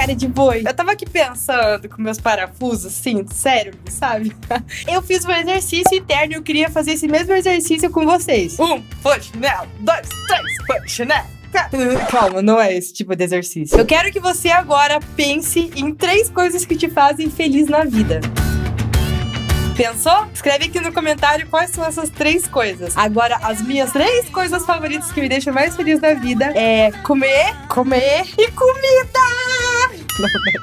cara de boi. Eu tava aqui pensando com meus parafusos, assim, sério, sabe? Eu fiz um exercício interno e eu queria fazer esse mesmo exercício com vocês. Um, push, now. Dois, três, push, now. Calma, não é esse tipo de exercício. Eu quero que você agora pense em três coisas que te fazem feliz na vida. Pensou? Escreve aqui no comentário quais são essas três coisas. Agora, as minhas três coisas favoritas que me deixam mais feliz na vida é comer, comer e comida!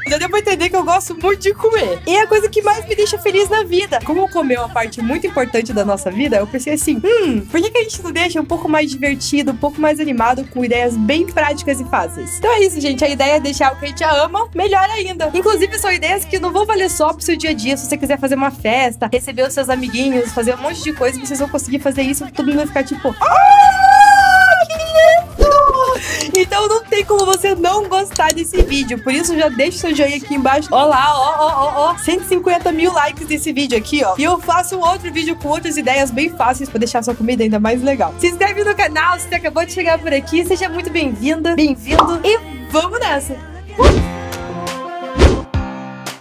Já deu pra entender que eu gosto muito de comer. E é a coisa que mais me deixa feliz na vida. Como comer é uma parte muito importante da nossa vida, eu pensei assim: hum, por que, que a gente não deixa um pouco mais divertido, um pouco mais animado, com ideias bem práticas e fáceis? Então é isso, gente. A ideia é deixar o que a gente ama melhor ainda. Inclusive, são ideias que não vão valer só pro seu dia a dia. Se você quiser fazer uma festa, receber os seus amiguinhos, fazer um monte de coisa, vocês vão conseguir fazer isso. Todo mundo vai ficar tipo. Ah! Então não tem como você não gostar desse vídeo. Por isso, já deixa seu joinha aqui embaixo. Ó lá, ó, ó, ó, ó. 150 mil likes desse vídeo aqui, ó. E eu faço um outro vídeo com outras ideias bem fáceis pra deixar sua comida ainda mais legal. Se inscreve no canal se você acabou de chegar por aqui. Seja muito bem-vinda, bem-vindo. E vamos nessa. Uh!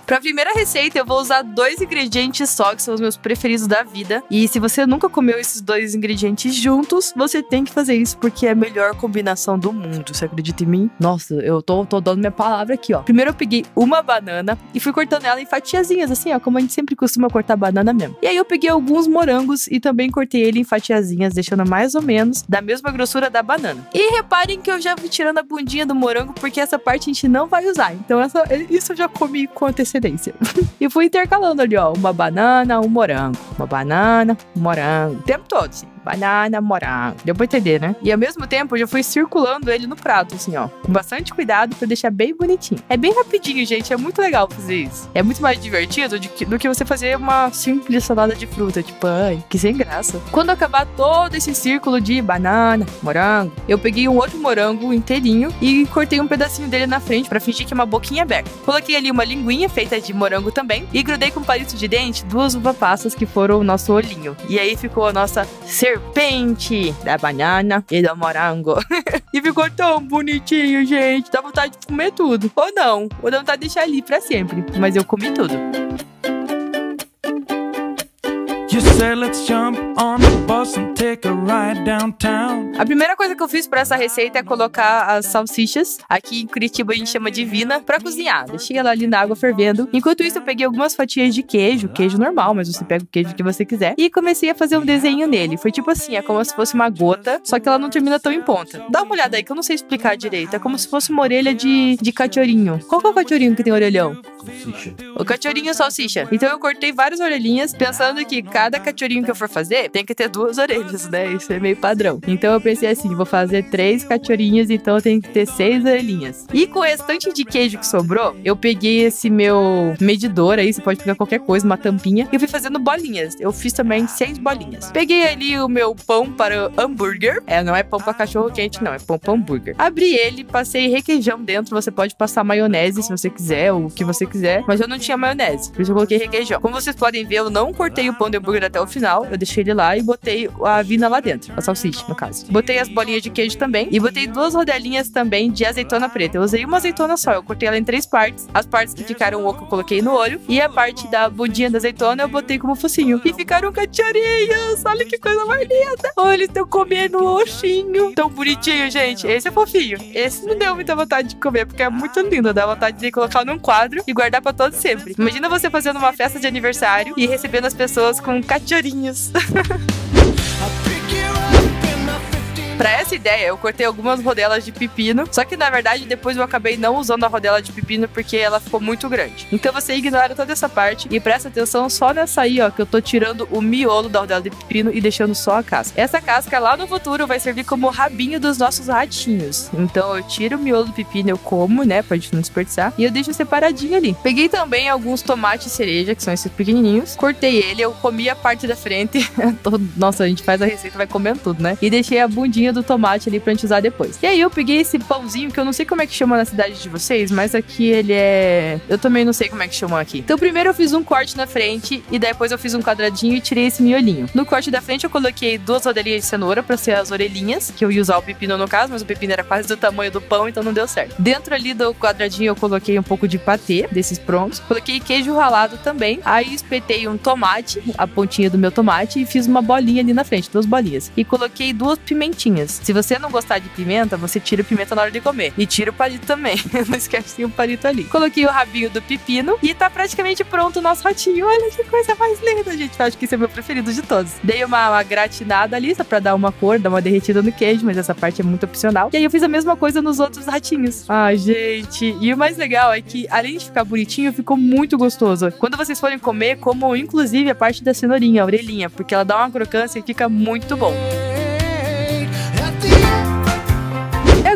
Pra primeira receita, eu vou usar dois ingredientes só, que são os meus preferidos da vida. E se você nunca comeu esses dois ingredientes juntos, você tem que fazer isso, porque é a melhor combinação do mundo. Você acredita em mim? Nossa, eu tô, tô dando minha palavra aqui, ó. Primeiro eu peguei uma banana e fui cortando ela em fatiazinhas, assim, ó, como a gente sempre costuma cortar banana mesmo. E aí eu peguei alguns morangos e também cortei ele em fatiazinhas, deixando mais ou menos da mesma grossura da banana. E reparem que eu já fui tirando a bundinha do morango, porque essa parte a gente não vai usar. Então essa, isso eu já comi com antecedência antecedência. e fui intercalando ali, ó, uma banana, um morango, uma banana, um morango, o tempo todo, assim banana, morango. Deu pra entender, né? E ao mesmo tempo, eu já fui circulando ele no prato, assim, ó. Com bastante cuidado pra deixar bem bonitinho. É bem rapidinho, gente. É muito legal fazer isso. É muito mais divertido do que, do que você fazer uma simples salada de fruta. Tipo, ai, que sem graça. Quando acabar todo esse círculo de banana, morango, eu peguei um outro morango inteirinho e cortei um pedacinho dele na frente para fingir que é uma boquinha aberta. Coloquei ali uma linguinha feita de morango também e grudei com palito de dente duas uva passas que foram o nosso olhinho. E aí ficou a nossa cerveja serpente da banana e do morango. e ficou tão bonitinho, gente. Dá vontade de comer tudo. Ou não, ou dá vontade de deixar ali pra sempre. Mas eu comi tudo. You said let's jump on the bus and take a ride downtown. A primeira coisa que eu fiz para essa receita é colocar as salsichas, aqui em Curitiba a gente chama de vina, para cozinhar. Deixei ela ali na água fervendo. Enquanto isso, eu peguei algumas fatias de queijo, queijo normal, mas você pega o queijo que você quiser, e comecei a fazer um desenho nele. Foi tipo assim, é como se fosse uma gota, só que ela não termina tão em ponta. Dá uma olhada aí que eu não sei explicar direito. É como se fosse uma orelha de, de cachorrinho. Qual que é o cachorrinho que tem orelhão? Salsicha. O cachorrinho salsicha. Então eu cortei várias orelhinhas, pensando que cada cachorrinho que eu for fazer tem que ter duas orelhas, né? Isso é meio padrão. Então eu pensei assim: vou fazer três cachorrinhos, então tem que ter seis orelhinhas. E com o restante de queijo que sobrou, eu peguei esse meu medidor aí, você pode pegar qualquer coisa, uma tampinha, e eu fui fazendo bolinhas. Eu fiz também seis bolinhas. Peguei ali o meu pão para hambúrguer. É, não é pão para cachorro quente, não, é pão para hambúrguer. Abri ele, passei requeijão dentro. Você pode passar maionese se você quiser, ou o que você quiser, mas eu não tinha maionese, por isso eu coloquei requeijão. Como vocês podem ver, eu não cortei o pão de hambúrguer até o final, eu deixei ele lá e botei a vina lá dentro, a salsicha, no caso. Botei as bolinhas de queijo também e botei duas rodelinhas também de azeitona preta. Eu usei uma azeitona só, eu cortei ela em três partes. As partes que ficaram oco eu coloquei no olho e a parte da bundinha da azeitona eu botei como focinho. E ficaram cachorrinhos, olha que coisa mais linda. Olha, eles estão comendo o oxinho. Tão bonitinho, gente. Esse é fofinho. Esse não deu muita vontade de comer, porque é muito lindo. Dá vontade de colocar num quadro e guardar pra todo sempre. Imagina você fazendo uma festa de aniversário e recebendo as pessoas com cachorrinhos. Para essa ideia, eu cortei algumas rodelas de pepino, só que na verdade depois eu acabei não usando a rodela de pepino porque ela ficou muito grande. Então você ignora toda essa parte e presta atenção só nessa aí, ó, que eu tô tirando o miolo da rodela de pepino e deixando só a casca. Essa casca lá no futuro vai servir como rabinho dos nossos ratinhos. Então eu tiro o miolo do pepino, eu como, né, pra gente não desperdiçar, e eu deixo separadinho ali. Peguei também alguns tomates cereja, que são esses pequenininhos, cortei ele, eu comi a parte da frente. Nossa, a gente faz a receita, vai comendo tudo, né? E deixei a bundinha caldinho do tomate ali pra gente usar depois. E aí eu peguei esse pãozinho, que eu não sei como é que chama na cidade de vocês, mas aqui ele é... Eu também não sei como é que chama aqui. Então primeiro eu fiz um corte na frente e depois eu fiz um quadradinho e tirei esse miolinho. No corte da frente eu coloquei duas rodelinhas de cenoura pra ser as orelhinhas, que eu ia usar o pepino no caso, mas o pepino era quase do tamanho do pão, então não deu certo. Dentro ali do quadradinho eu coloquei um pouco de patê, desses prontos. Coloquei queijo ralado também. Aí espetei um tomate, a pontinha do meu tomate, e fiz uma bolinha ali na frente, duas bolinhas. E coloquei duas pimentinhas. Se você não gostar de pimenta, você tira a pimenta na hora de comer. E tira o palito também. não esquece o palito ali. Coloquei o rabinho do pepino e tá praticamente pronto o nosso ratinho. Olha que coisa mais linda, gente. Eu acho que esse é o meu preferido de todos. Dei uma, uma gratinada ali, só pra dar uma cor, dar uma derretida no queijo, mas essa parte é muito opcional. E aí eu fiz a mesma coisa nos outros ratinhos. Ai, gente. E o mais legal é que, além de ficar bonitinho, ficou muito gostoso. Quando vocês forem comer, comam inclusive a parte da cenourinha, a orelhinha, porque ela dá uma crocância e fica muito bom.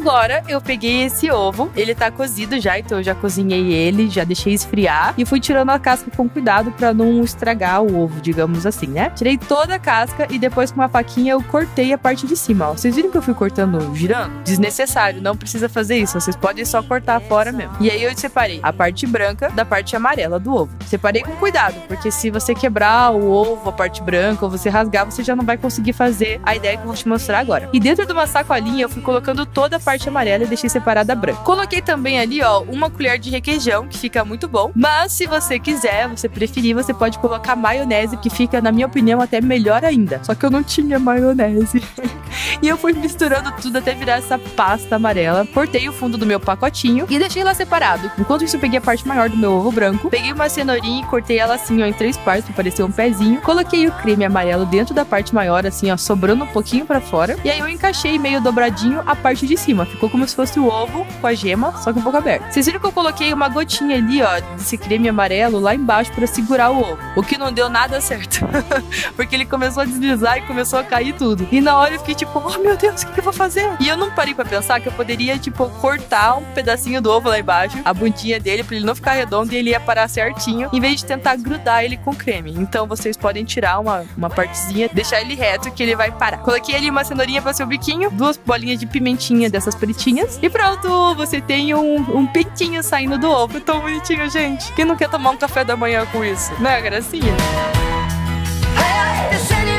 Agora eu peguei esse ovo, ele tá cozido já, então eu já cozinhei ele, já deixei esfriar e fui tirando a casca com cuidado para não estragar o ovo, digamos assim, né? Tirei toda a casca e depois com uma faquinha eu cortei a parte de cima, ó. Vocês viram que eu fui cortando girando? Desnecessário, não precisa fazer isso, vocês podem só cortar fora mesmo. E aí eu separei a parte branca da parte amarela do ovo. Separei com cuidado, porque se você quebrar o ovo, a parte branca, ou você rasgar, você já não vai conseguir fazer a ideia que eu vou te mostrar agora. E dentro de uma sacolinha eu fui colocando toda a parte parte amarela e deixei separada a branca. Coloquei também ali, ó, uma colher de requeijão, que fica muito bom. Mas se você quiser, você preferir, você pode colocar maionese, que fica, na minha opinião, até melhor ainda. Só que eu não tinha maionese. e eu fui misturando tudo até virar essa pasta amarela. Cortei o fundo do meu pacotinho e deixei lá separado. Enquanto isso, eu peguei a parte maior do meu ovo branco. Peguei uma cenourinha e cortei ela assim, ó, em três partes, pra parecer um pezinho. Coloquei o creme amarelo dentro da parte maior, assim, ó, sobrando um pouquinho para fora. E aí eu encaixei meio dobradinho a parte de cima. Ficou como se fosse o ovo com a gema, só que um pouco aberto. Vocês viram que eu coloquei uma gotinha ali, ó, desse creme amarelo lá embaixo para segurar o ovo. O que não deu nada certo. Porque ele começou a deslizar e começou a cair tudo. E na hora eu fiquei tipo, oh meu Deus, o que, eu vou fazer? E eu não parei para pensar que eu poderia, tipo, cortar um pedacinho do ovo lá embaixo, a bundinha dele, pra ele não ficar redondo e ele ia parar certinho, em vez de tentar grudar ele com creme. Então vocês podem tirar uma, uma partezinha, deixar ele reto que ele vai parar. Coloquei ali uma cenourinha para seu biquinho, duas bolinhas de pimentinha dessas pretinhas. E pronto, você tem um, um peitinho saindo do ovo. Tão bonitinho, gente. Quem não quer tomar um café da manhã com isso? Né, gracinha?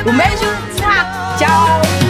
Um beijo. Tchau.